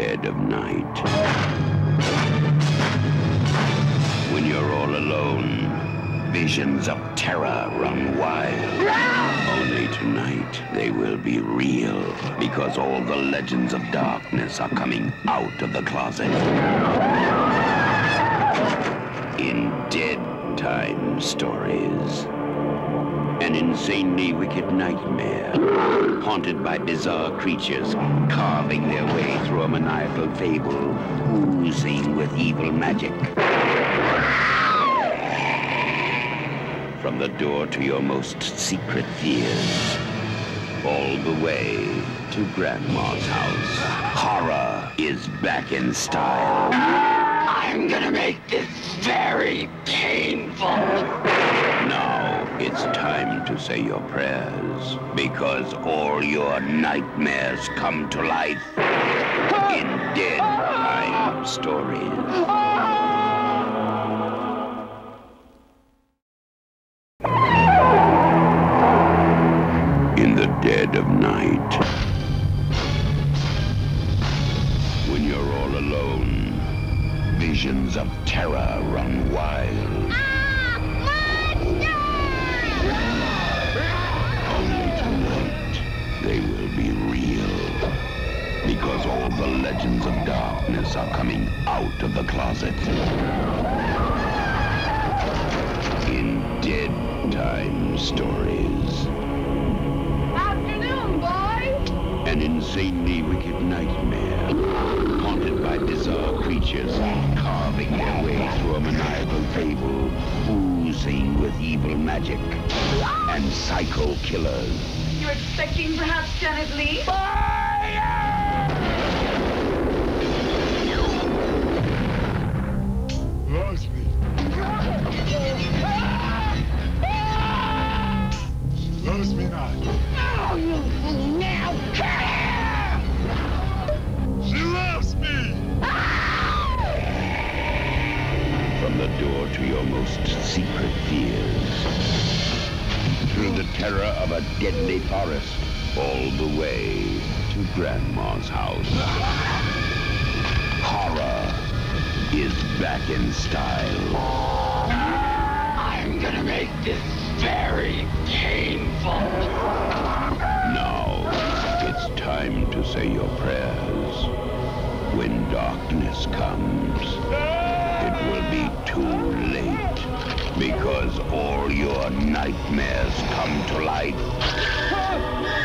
dead of night. When you're all alone, visions of terror run wild. Only tonight they will be real because all the legends of darkness are coming out of the closet. In Dead Time Stories. An insanely wicked nightmare, haunted by bizarre creatures carving their way through a maniacal fable, oozing with evil magic. From the door to your most secret fears, all the way to Grandma's house. Horror is back in style. I'm gonna make this very painful. It's time to say your prayers because all your nightmares come to life in Deadtime Stories. In the dead of night. When you're all alone, visions of terror run wild. The legends of darkness are coming out of the closet. In Dead Time Stories. Afternoon, boys. An insanely wicked nightmare, haunted by bizarre creatures carving their way through a maniacal fable, oozing with evil magic, and psycho killers. You're expecting perhaps Janet Leigh? Loves ah! Secret fears, through the terror of a deadly forest, all the way to Grandma's house. Horror is back in style. I'm gonna make this very painful. Now, it's time to say your prayers. When darkness comes, will be too late. Because all your nightmares come to life.